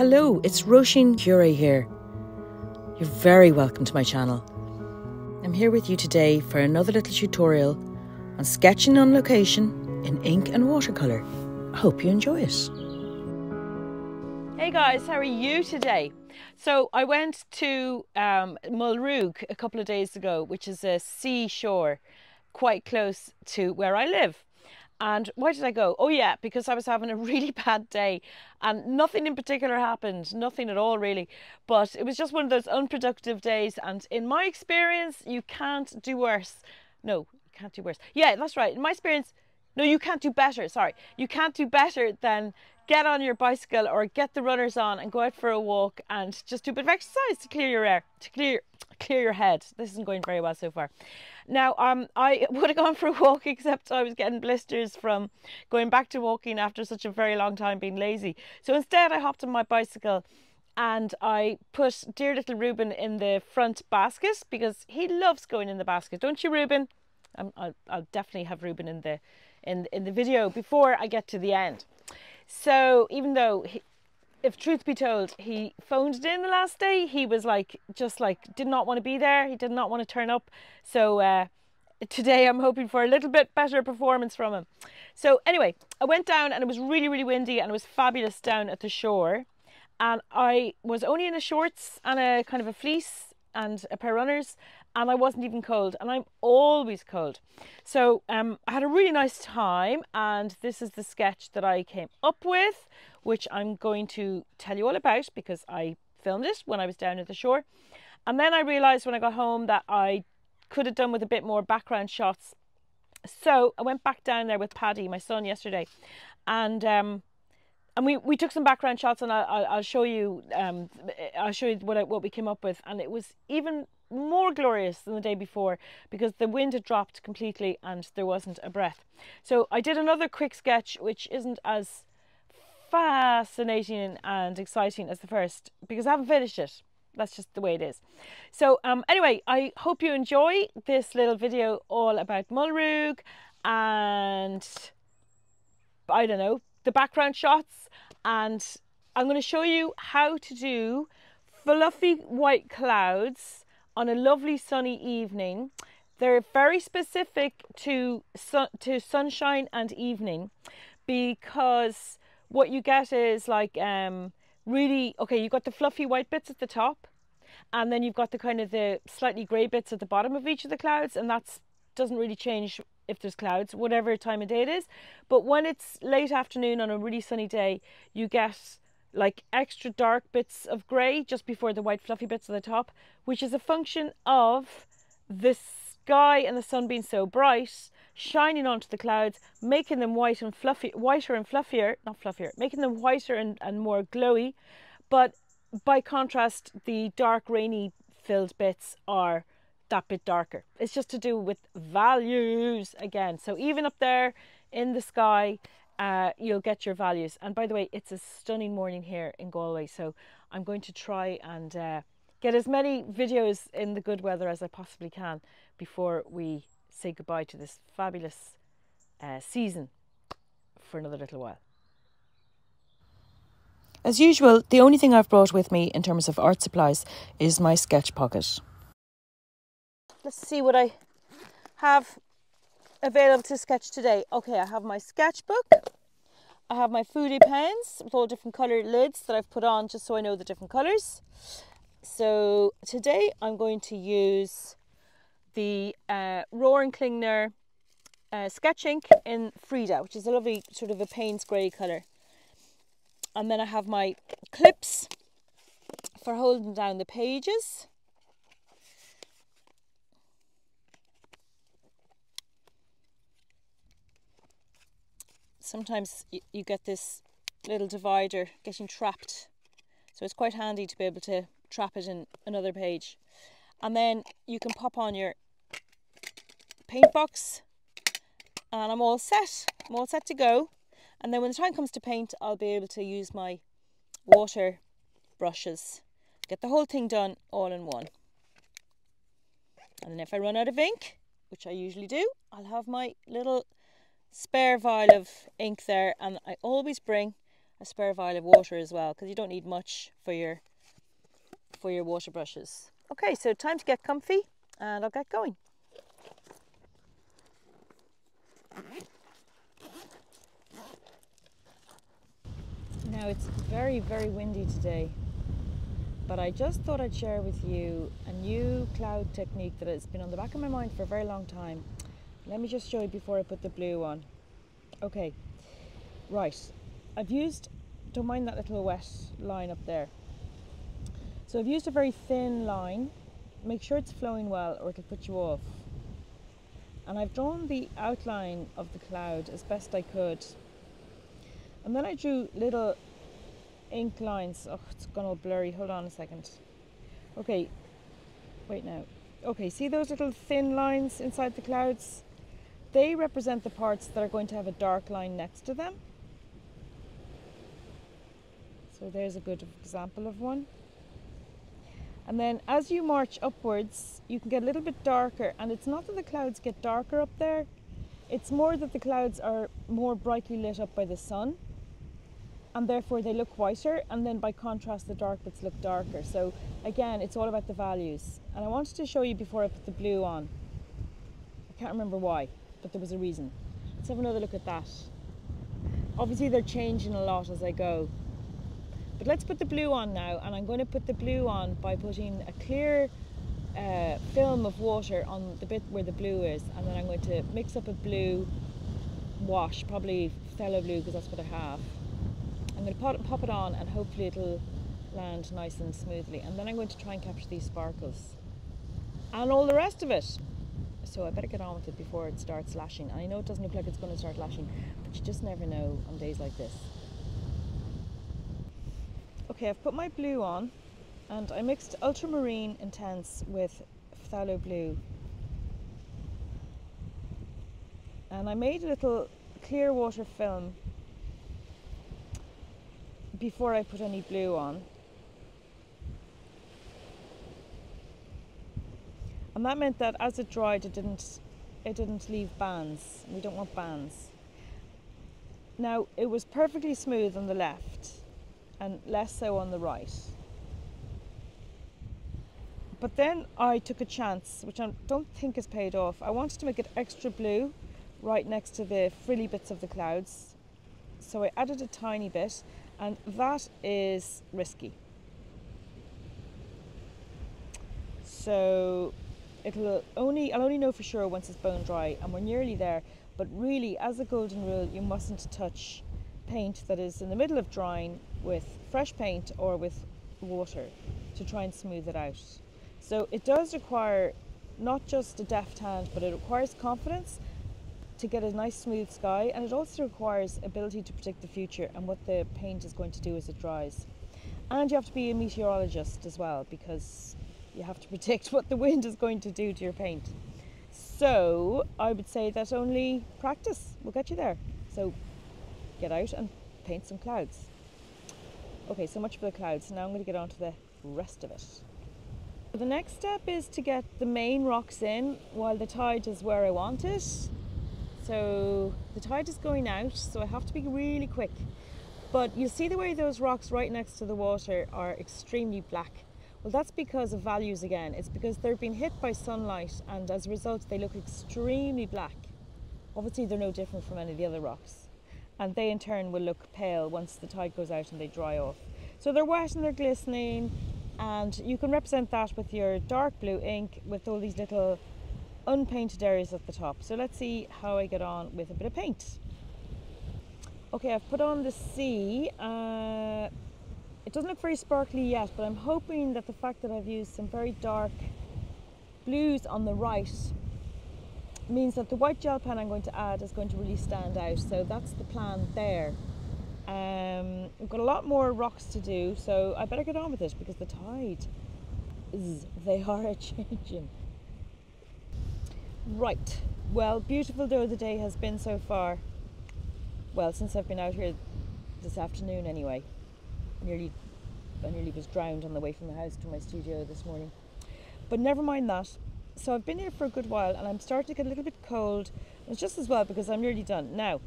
Hello, it's Róisín Curé here. You're very welcome to my channel. I'm here with you today for another little tutorial on sketching on location in ink and watercolour. I hope you enjoy it. Hey guys, how are you today? So I went to um, Mulroog a couple of days ago, which is a seashore quite close to where I live. And why did I go? Oh, yeah, because I was having a really bad day and nothing in particular happened, nothing at all, really. But it was just one of those unproductive days. And in my experience, you can't do worse. No, you can't do worse. Yeah, that's right. In my experience, no, you can't do better. Sorry. You can't do better than get on your bicycle or get the runners on and go out for a walk and just do a bit of exercise to clear your air, to clear clear your head. This isn't going very well so far. Now, um, I would have gone for a walk, except I was getting blisters from going back to walking after such a very long time being lazy. So instead, I hopped on my bicycle and I put dear little Reuben in the front basket because he loves going in the basket, don't you, Reuben? Um, I'll, I'll definitely have Reuben in the in in the video before I get to the end. So even though, he, if truth be told, he phoned it in the last day, he was like, just like, did not want to be there. He did not want to turn up. So uh, today I'm hoping for a little bit better performance from him. So anyway, I went down and it was really, really windy and it was fabulous down at the shore. And I was only in a shorts and a kind of a fleece and a pair of runners and I wasn't even cold and I'm always cold. So um, I had a really nice time and this is the sketch that I came up with which I'm going to tell you all about because I filmed it when I was down at the shore. And then I realised when I got home that I could have done with a bit more background shots. So I went back down there with Paddy, my son, yesterday and um, and we, we took some background shots and I'll, I'll show you um, I'll show you what, I, what we came up with and it was even more glorious than the day before because the wind had dropped completely and there wasn't a breath. So I did another quick sketch which isn't as fascinating and exciting as the first because I haven't finished it. That's just the way it is. So um, anyway, I hope you enjoy this little video all about Mulroog and I don't know, the background shots and I'm going to show you how to do fluffy white clouds on a lovely sunny evening. They're very specific to to sunshine and evening because what you get is like um, really okay. You've got the fluffy white bits at the top, and then you've got the kind of the slightly grey bits at the bottom of each of the clouds, and that's doesn't really change if there's clouds, whatever time of day it is. But when it's late afternoon on a really sunny day, you get like extra dark bits of grey just before the white fluffy bits at the top, which is a function of the sky and the sun being so bright, shining onto the clouds, making them white and fluffy, whiter and fluffier, not fluffier, making them whiter and, and more glowy. But by contrast, the dark rainy filled bits are that bit darker. It's just to do with values again. So even up there in the sky, uh, you'll get your values. And by the way, it's a stunning morning here in Galway, so I'm going to try and uh, get as many videos in the good weather as I possibly can before we say goodbye to this fabulous uh, season for another little while. As usual, the only thing I've brought with me in terms of art supplies is my sketch pocket. Let's see what I have available to sketch today. Okay, I have my sketchbook. I have my fude pens with all different coloured lids that I've put on just so I know the different colours. So today I'm going to use the uh, Rohrer & Klingner uh, sketch ink in Frida, which is a lovely sort of a Payne's grey colour. And then I have my clips for holding down the pages. Sometimes you, you get this little divider getting trapped. So it's quite handy to be able to trap it in another page. And then you can pop on your paint box and I'm all set. I'm all set to go. And then when the time comes to paint, I'll be able to use my water brushes. Get the whole thing done all in one. And then if I run out of ink, which I usually do, I'll have my little spare vial of ink there and I always bring a spare vial of water as well because you don't need much for your for your water brushes. Okay, so time to get comfy and I'll get going. Now it's very, very windy today, but I just thought I'd share with you a new cloud technique that has been on the back of my mind for a very long time. Let me just show you before I put the blue on. Okay, right. I've used, don't mind that little wet line up there. So I've used a very thin line. Make sure it's flowing well or it'll put you off. And I've drawn the outline of the cloud as best I could and then I drew little ink lines. Oh, it's gone all blurry. Hold on a second. Okay, wait now. Okay, see those little thin lines inside the clouds? They represent the parts that are going to have a dark line next to them. So there's a good example of one. And then as you march upwards, you can get a little bit darker. And it's not that the clouds get darker up there, it's more that the clouds are more brightly lit up by the sun and therefore they look whiter and then by contrast the dark bits look darker so again it's all about the values and I wanted to show you before I put the blue on I can't remember why but there was a reason let's have another look at that obviously they're changing a lot as I go but let's put the blue on now and I'm going to put the blue on by putting a clear uh, film of water on the bit where the blue is and then I'm going to mix up a blue wash probably phthalo blue because that's what I have I'm going to pop, pop it on and hopefully it'll land nice and smoothly. And then I'm going to try and capture these sparkles and all the rest of it. So I better get on with it before it starts lashing. And I know it doesn't look like it's going to start lashing, but you just never know on days like this. Okay, I've put my blue on and I mixed ultramarine intense with phthalo blue. And I made a little clear water film before I put any blue on. And that meant that as it dried it didn't it didn't leave bands. We don't want bands. Now it was perfectly smooth on the left and less so on the right. But then I took a chance, which I don't think has paid off. I wanted to make it extra blue right next to the frilly bits of the clouds. So I added a tiny bit and that is risky. So it'll only I'll only know for sure once it's bone dry and we're nearly there. But really, as a golden rule, you mustn't touch paint that is in the middle of drying with fresh paint or with water to try and smooth it out. So it does require not just a deft hand, but it requires confidence to get a nice smooth sky and it also requires ability to predict the future and what the paint is going to do as it dries. And you have to be a meteorologist as well because you have to predict what the wind is going to do to your paint. So I would say that only practice will get you there. So get out and paint some clouds. Okay, so much for the clouds. Now I'm going to get on to the rest of it. The next step is to get the main rocks in while the tide is where I want it so the tide is going out, so I have to be really quick. But you see the way those rocks right next to the water are extremely black. Well, that's because of values again. It's because they're being hit by sunlight, and as a result, they look extremely black. Obviously, they're no different from any of the other rocks. And they in turn will look pale once the tide goes out and they dry off. So they're wet and they're glistening, and you can represent that with your dark blue ink with all these little unpainted areas at the top. So let's see how I get on with a bit of paint. Okay, I've put on the sea. Uh, it doesn't look very sparkly yet, but I'm hoping that the fact that I've used some very dark blues on the right means that the white gel pen I'm going to add is going to really stand out. So that's the plan there. Um, we've got a lot more rocks to do, so I better get on with it because the tide is, they are a changing. Right, well, beautiful though the day has been so far. Well, since I've been out here this afternoon, anyway. Nearly, I nearly was drowned on the way from the house to my studio this morning. But never mind that. So I've been here for a good while, and I'm starting to get a little bit cold. It's just as well because I'm nearly done now.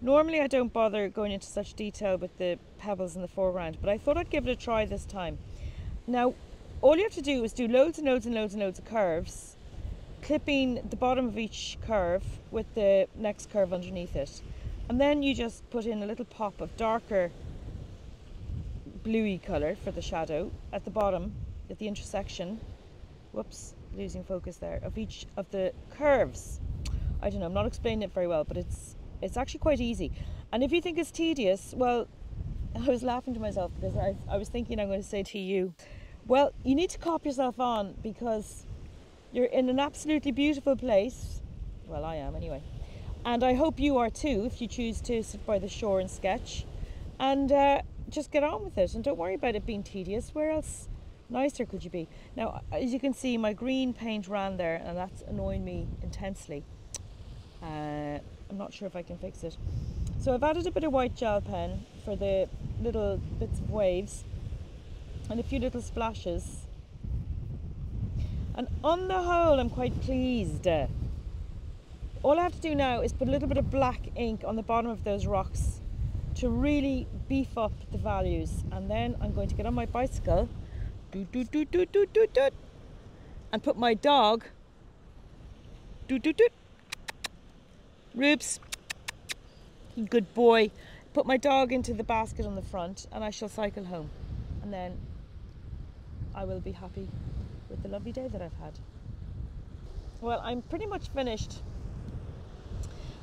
Normally I don't bother going into such detail with the pebbles in the foreground, but I thought I'd give it a try this time. Now, all you have to do is do loads and loads and loads and loads of curves, clipping the bottom of each curve with the next curve underneath it. And then you just put in a little pop of darker bluey colour for the shadow at the bottom, at the intersection. Whoops, losing focus there, of each of the curves. I don't know, I'm not explaining it very well, but it's it's actually quite easy. And if you think it's tedious, well, I was laughing to myself because I, I was thinking I'm going to say to you, well, you need to cop yourself on because you're in an absolutely beautiful place. Well, I am anyway. And I hope you are too if you choose to sit by the shore and sketch. And uh, just get on with it and don't worry about it being tedious. Where else nicer could you be? Now, as you can see, my green paint ran there and that's annoying me intensely. Uh, I'm not sure if I can fix it. So I've added a bit of white gel pen for the little bits of waves and a few little splashes. And on the whole, I'm quite pleased. All I have to do now is put a little bit of black ink on the bottom of those rocks to really beef up the values. And then I'm going to get on my bicycle and put my dog do, Rubes, good boy. Put my dog into the basket on the front and I shall cycle home. And then I will be happy with the lovely day that I've had. Well, I'm pretty much finished.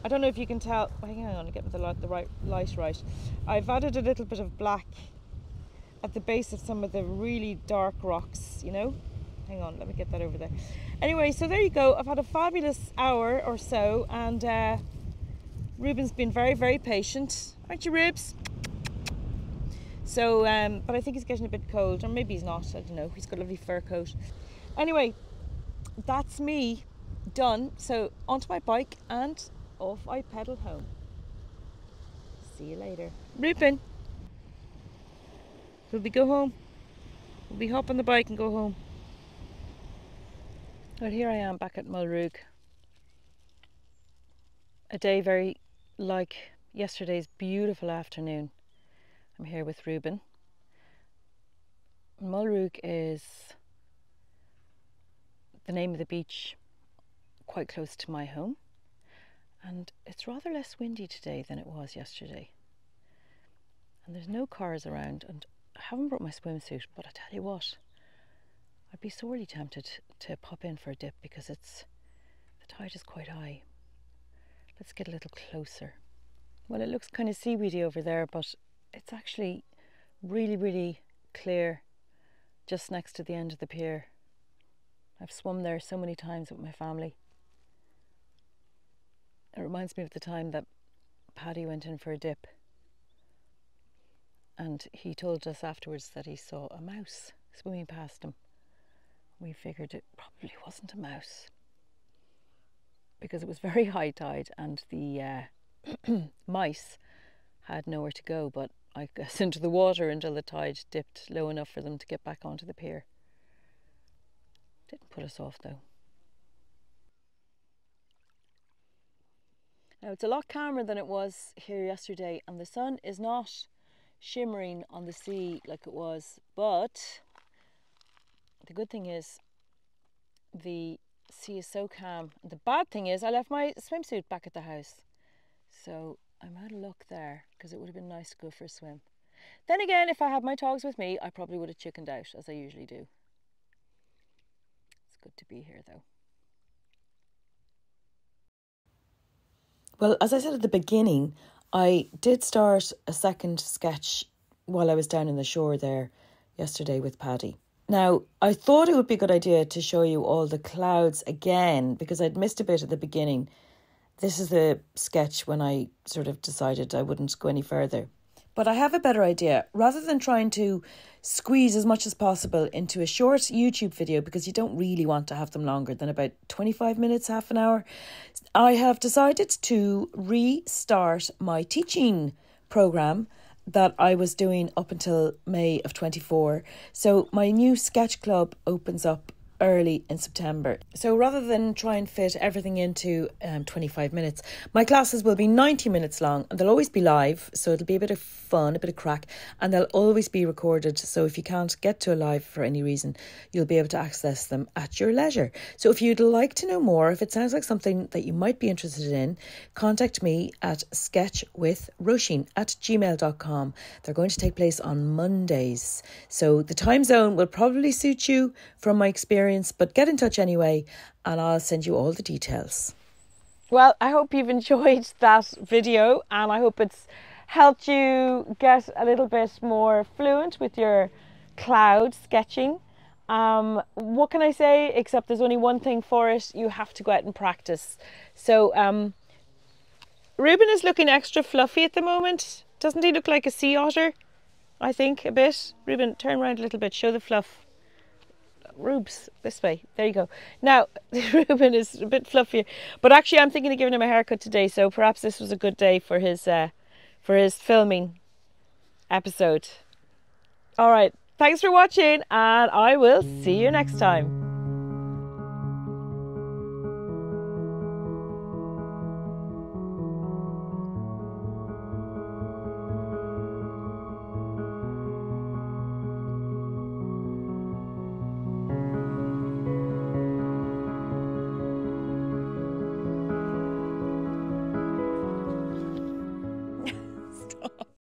I don't know if you can tell. Hang on, get the light, the right light right. I've added a little bit of black at the base of some of the really dark rocks. You know, hang on, let me get that over there. Anyway, so there you go. I've had a fabulous hour or so, and uh, Ruben's been very, very patient. Aren't you, Rubes? So, um, but I think he's getting a bit cold, or maybe he's not. I don't know. He's got a lovely fur coat. Anyway, that's me done. So, onto my bike and off I pedal home. See you later. Ruben, will we go home? Will we hop on the bike and go home? Well, here I am back at Mulroog. A day very like yesterday's beautiful afternoon. I'm here with Reuben. Mulroog is the name of the beach quite close to my home, and it's rather less windy today than it was yesterday. And there's no cars around, and I haven't brought my swimsuit, but I tell you what, I'd be sorely tempted to pop in for a dip because it's the tide is quite high. Let's get a little closer. Well, it looks kind of seaweedy over there, but it's actually really, really clear just next to the end of the pier. I've swum there so many times with my family. It reminds me of the time that Paddy went in for a dip and he told us afterwards that he saw a mouse swimming past him we figured it probably wasn't a mouse because it was very high tide and the uh, mice had nowhere to go but I guess into the water until the tide dipped low enough for them to get back onto the pier. Didn't put us off though. Now it's a lot calmer than it was here yesterday and the sun is not shimmering on the sea like it was but the good thing is the sea is so calm. The bad thing is I left my swimsuit back at the house. So I'm out of luck there because it would have been nice to go for a swim. Then again, if I had my togs with me, I probably would have chickened out as I usually do. It's good to be here though. Well, as I said at the beginning, I did start a second sketch while I was down in the shore there yesterday with Paddy. Now, I thought it would be a good idea to show you all the clouds again because I'd missed a bit at the beginning. This is the sketch when I sort of decided I wouldn't go any further. But I have a better idea. Rather than trying to squeeze as much as possible into a short YouTube video because you don't really want to have them longer than about 25 minutes, half an hour, I have decided to restart my teaching program that I was doing up until May of 24. So my new sketch club opens up early in September. So rather than try and fit everything into um, 25 minutes, my classes will be 90 minutes long and they'll always be live. So it'll be a bit of fun, a bit of crack, and they'll always be recorded. So if you can't get to a live for any reason, you'll be able to access them at your leisure. So if you'd like to know more, if it sounds like something that you might be interested in, contact me at sketchwithroisin at gmail.com. They're going to take place on Mondays. So the time zone will probably suit you from my experience, but get in touch anyway and I'll send you all the details. Well, I hope you've enjoyed that video and I hope it's helped you get a little bit more fluent with your cloud sketching. Um, what can I say? Except there's only one thing for it. You have to go out and practice. So um, Ruben is looking extra fluffy at the moment. Doesn't he look like a sea otter? I think a bit. Ruben, turn around a little bit. Show the fluff. Rubes, this way. There you go. Now, Ruben is a bit fluffier. But actually, I'm thinking of giving him a haircut today. So perhaps this was a good day for his uh, for his filming episode. All right. Thanks for watching, and I will see you next time.